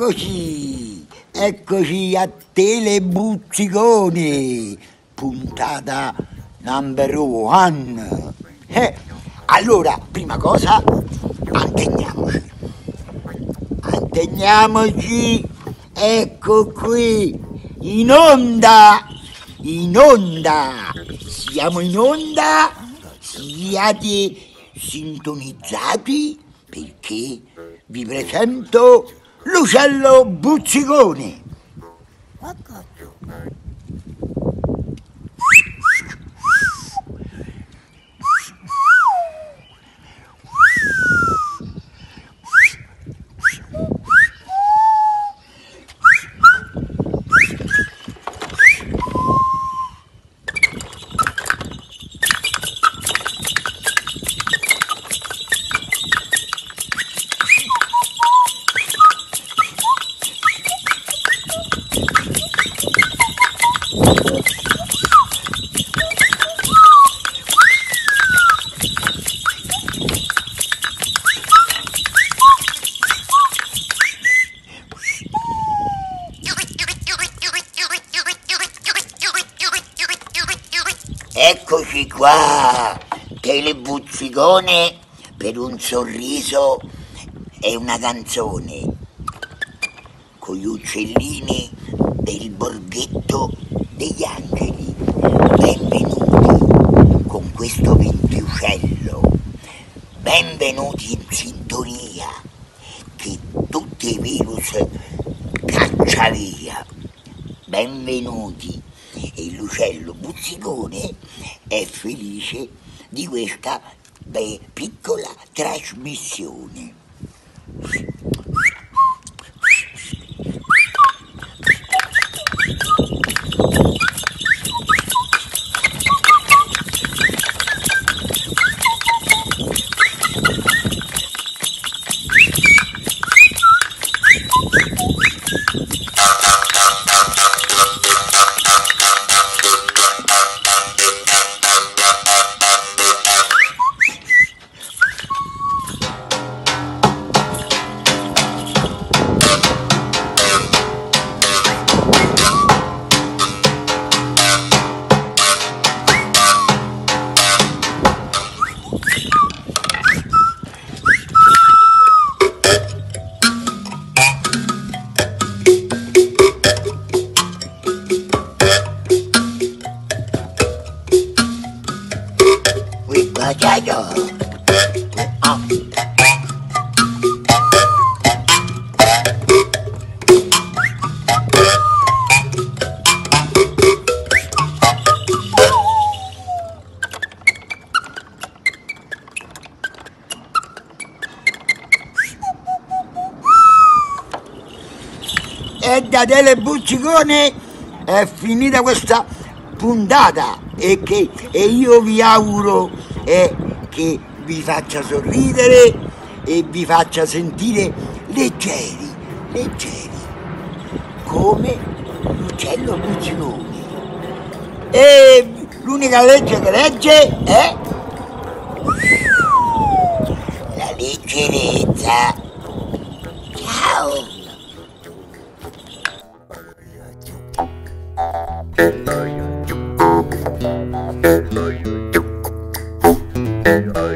Eccoci, eccoci a Telebuzzicone, puntata number one. Eh, allora, prima cosa, anteniamoci. Anteniamoci, ecco qui, in onda, in onda. Siamo in onda, siate sintonizzati perché vi presento l'uccello buzzicone. Eccoci qua, telebuzzicone per un sorriso e una canzone. Con gli uccellini del borghetto degli angeli. Benvenuti con questo ventiucello. Benvenuti in sintonia che tutti i virus caccia via. Benvenuti e l'uccello buzzicone è felice di questa beh, piccola trasmissione. Uy, muchacho. Ah. E da Tele Buzzicone è finita questa puntata e, che, e io vi auguro eh, che vi faccia sorridere e vi faccia sentire leggeri, leggeri, come l'uccello buzzicone. E l'unica legge che legge è la leggerezza. Yeah.